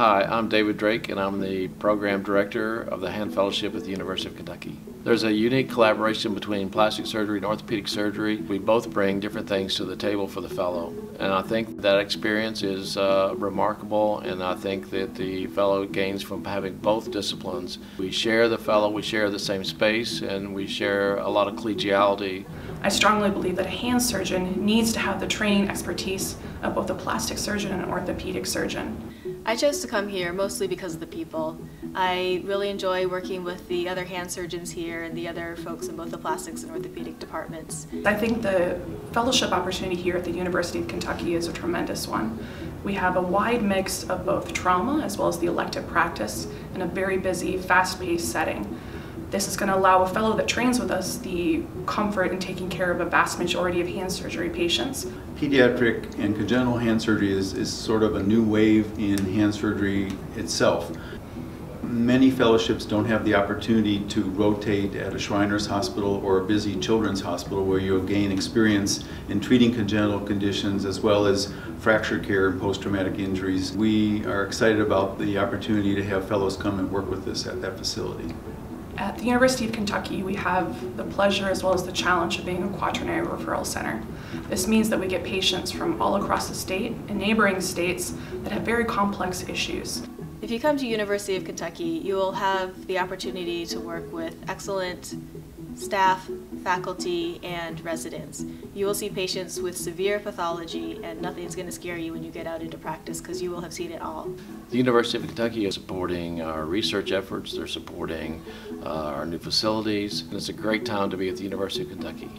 Hi, I'm David Drake, and I'm the Program Director of the Hand Fellowship at the University of Kentucky. There's a unique collaboration between plastic surgery and orthopedic surgery. We both bring different things to the table for the fellow, and I think that experience is uh, remarkable, and I think that the fellow gains from having both disciplines. We share the fellow, we share the same space, and we share a lot of collegiality. I strongly believe that a hand surgeon needs to have the training expertise of both a plastic surgeon and an orthopedic surgeon. I chose to come here mostly because of the people. I really enjoy working with the other hand surgeons here and the other folks in both the plastics and orthopedic departments. I think the fellowship opportunity here at the University of Kentucky is a tremendous one. We have a wide mix of both trauma as well as the elective practice in a very busy, fast-paced setting. This is going to allow a fellow that trains with us the comfort in taking care of a vast majority of hand surgery patients. Pediatric and congenital hand surgery is, is sort of a new wave in hand surgery itself. Many fellowships don't have the opportunity to rotate at a Shriners Hospital or a busy children's hospital where you'll gain experience in treating congenital conditions as well as fracture care and post-traumatic injuries. We are excited about the opportunity to have fellows come and work with us at that facility. At the University of Kentucky, we have the pleasure as well as the challenge of being a quaternary referral center. This means that we get patients from all across the state and neighboring states that have very complex issues. If you come to University of Kentucky, you will have the opportunity to work with excellent staff, faculty, and residents. You will see patients with severe pathology and nothing's going to scare you when you get out into practice because you will have seen it all. The University of Kentucky is supporting our research efforts, they're supporting uh, our new facilities, and it's a great time to be at the University of Kentucky.